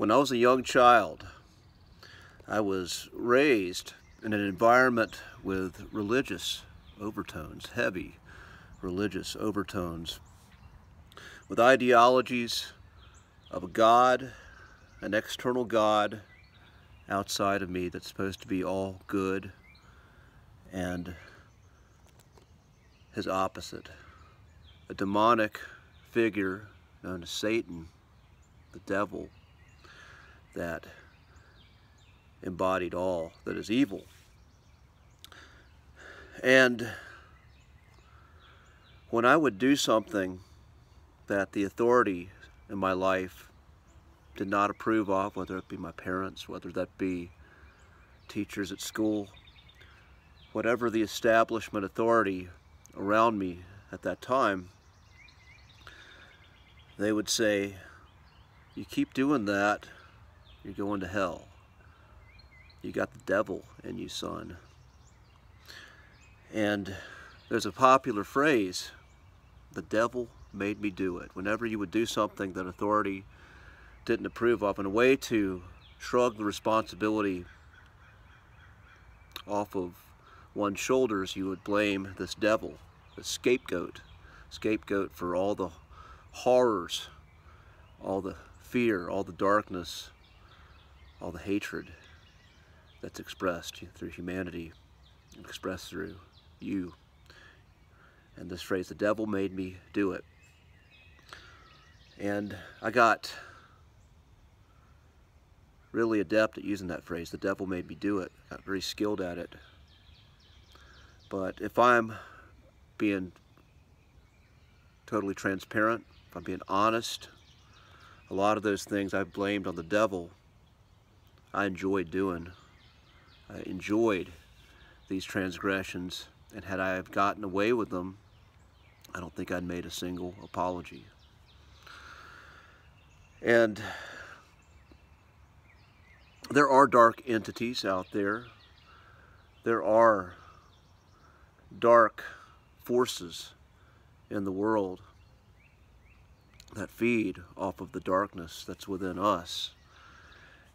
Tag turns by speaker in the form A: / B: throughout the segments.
A: When I was a young child, I was raised in an environment with religious overtones, heavy religious overtones, with ideologies of a God, an external God outside of me that's supposed to be all good, and his opposite, a demonic figure known as Satan, the devil, that embodied all that is evil. And when I would do something that the authority in my life did not approve of, whether it be my parents, whether that be teachers at school, whatever the establishment authority around me at that time, they would say, you keep doing that, you're going to hell. You got the devil in you, son. And there's a popular phrase, the devil made me do it. Whenever you would do something that authority didn't approve of, in a way to shrug the responsibility off of one's shoulders, you would blame this devil, the scapegoat, scapegoat for all the horrors, all the fear, all the darkness, all the hatred that's expressed through humanity, expressed through you. And this phrase, the devil made me do it. And I got really adept at using that phrase, the devil made me do it. Got very skilled at it. But if I'm being totally transparent, if I'm being honest, a lot of those things I've blamed on the devil, I enjoyed doing. I enjoyed these transgressions, and had I have gotten away with them, I don't think I'd made a single apology. And there are dark entities out there. There are dark forces in the world that feed off of the darkness that's within us.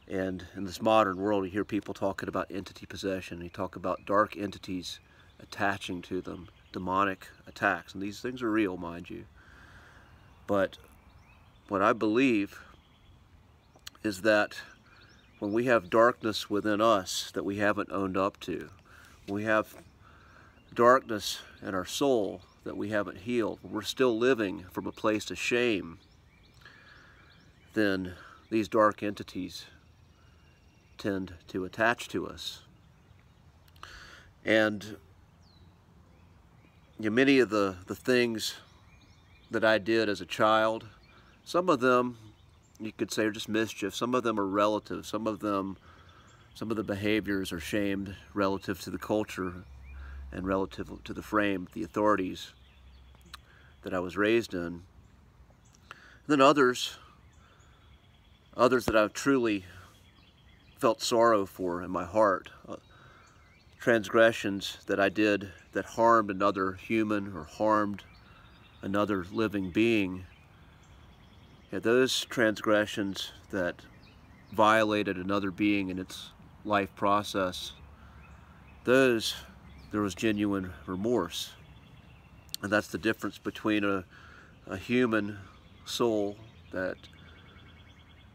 A: And in this modern world, you hear people talking about entity possession. You talk about dark entities attaching to them, demonic attacks. And these things are real, mind you. But what I believe is that when we have darkness within us that we haven't owned up to, we have darkness in our soul that we haven't healed, we're still living from a place of shame, then these dark entities tend to attach to us. And you know, many of the, the things that I did as a child, some of them you could say are just mischief. Some of them are relative. Some of them, some of the behaviors are shamed relative to the culture and relative to the frame, the authorities that I was raised in. And then others, others that I've truly felt sorrow for in my heart, uh, transgressions that I did that harmed another human or harmed another living being. Yeah, those transgressions that violated another being in its life process, those there was genuine remorse. And that's the difference between a, a human soul that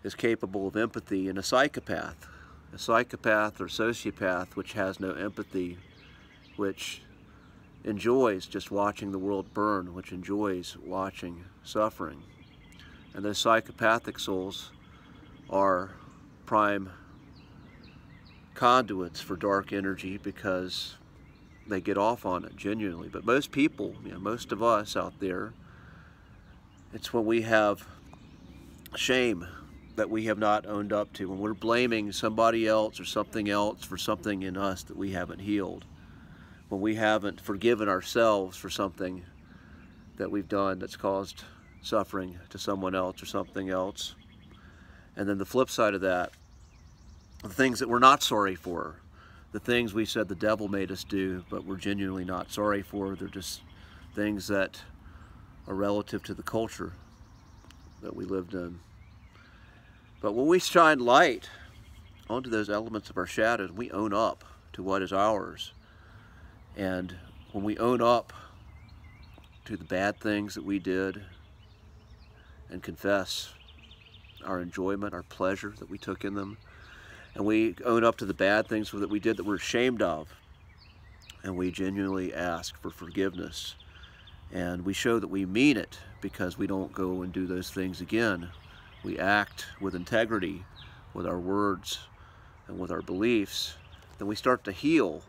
A: is capable of empathy and a psychopath. A psychopath or sociopath which has no empathy, which enjoys just watching the world burn, which enjoys watching suffering. And those psychopathic souls are prime conduits for dark energy because they get off on it genuinely. But most people, you know, most of us out there, it's when we have shame that we have not owned up to, when we're blaming somebody else or something else for something in us that we haven't healed, when we haven't forgiven ourselves for something that we've done that's caused suffering to someone else or something else. And then the flip side of that, the things that we're not sorry for, the things we said the devil made us do, but we're genuinely not sorry for. They're just things that are relative to the culture that we lived in. But when we shine light onto those elements of our shadows, we own up to what is ours. And when we own up to the bad things that we did and confess our enjoyment, our pleasure that we took in them, and we own up to the bad things that we did that we're ashamed of, and we genuinely ask for forgiveness, and we show that we mean it because we don't go and do those things again. We act with integrity with our words and with our beliefs, then we start to heal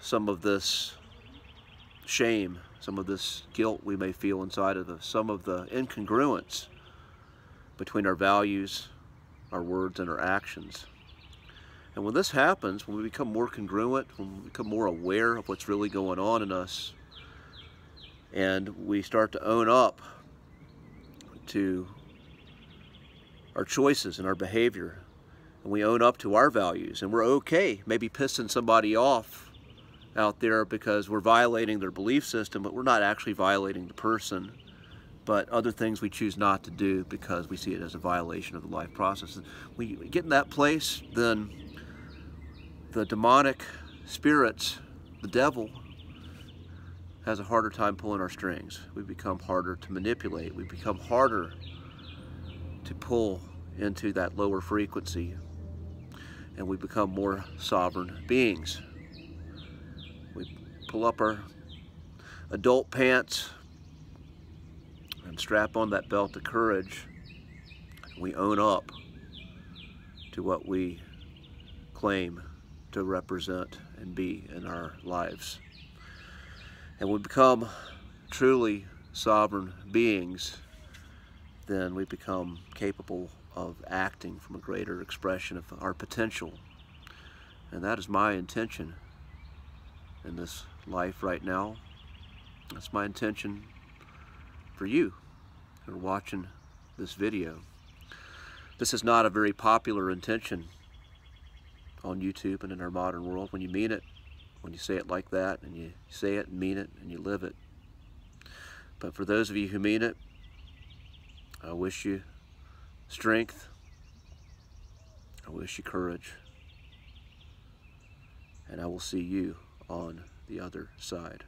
A: some of this shame, some of this guilt we may feel inside of us, some of the incongruence between our values, our words, and our actions. And when this happens, when we become more congruent, when we become more aware of what's really going on in us, and we start to own up to our choices and our behavior, and we own up to our values, and we're okay maybe pissing somebody off out there because we're violating their belief system, but we're not actually violating the person but other things we choose not to do because we see it as a violation of the life process. we get in that place, then the demonic spirits, the devil, has a harder time pulling our strings. We become harder to manipulate. We become harder to pull into that lower frequency. And we become more sovereign beings. We pull up our adult pants, and strap on that belt of courage, we own up to what we claim to represent and be in our lives. And we become truly sovereign beings, then we become capable of acting from a greater expression of our potential. And that is my intention in this life right now. That's my intention for you who are watching this video. This is not a very popular intention on YouTube and in our modern world when you mean it, when you say it like that, and you say it and mean it and you live it. But for those of you who mean it, I wish you strength. I wish you courage. And I will see you on the other side.